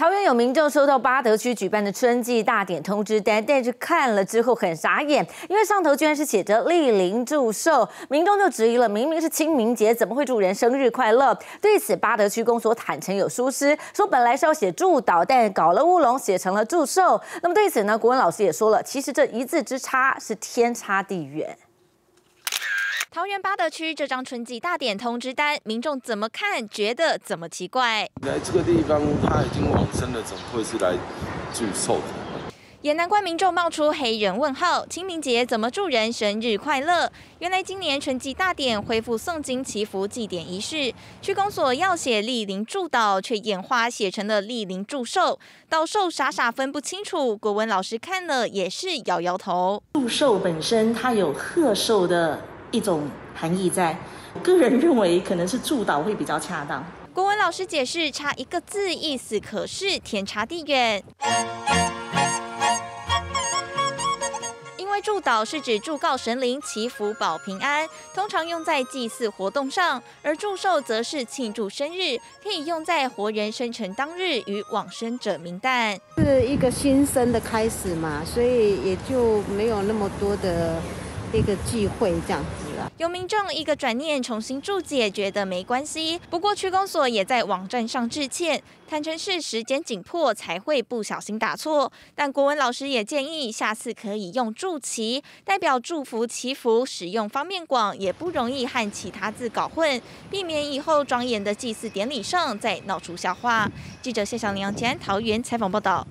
桃园有民众收到八德区举办的春季大典通知单，但是看了之后很傻眼，因为上头居然是写着莅临祝寿，民众就质疑了，明明是清明节，怎么会祝人生日快乐？对此，八德区公所坦诚有疏失，说本来是要写祝祷，但搞了乌龙，写成了祝寿。那么对此呢，国文老师也说了，其实这一字之差是天差地远。桃园八德区这张春季大典通知单，民众怎么看？觉得怎么奇怪？来这个地方，他已经往生了，怎么会是来祝寿的？也难怪民众冒出黑人问号：清明节怎么祝人生日快乐？原来今年春季大典恢复诵经祈福祭典仪式，区公所要写莅临祝祷，却眼花写成了莅临祝寿，祷寿傻傻分不清楚。国文老师看了也是摇摇头。祝寿本身它有贺寿的。一种含义在，个人认为可能是祝祷会比较恰当。国文老师解释，差一个字，意思可是天差地远。因为祝祷是指祝告神灵祈福保平安，通常用在祭祀活动上；而祝寿则是庆祝生日，可以用在活人生辰当日与往生者冥诞。是一个新生的开始嘛，所以也就没有那么多的。一个聚会这样子啊，有民众一个转念重新注解，觉得没关系。不过区公所也在网站上致歉，坦诚是时间紧迫才会不小心打错。但国文老师也建议，下次可以用祝祈代表祝福祈福，使用方面广，也不容易和其他字搞混，避免以后庄严的祭祀典礼上再闹出笑话。记者谢小玲、前桃园采访报道。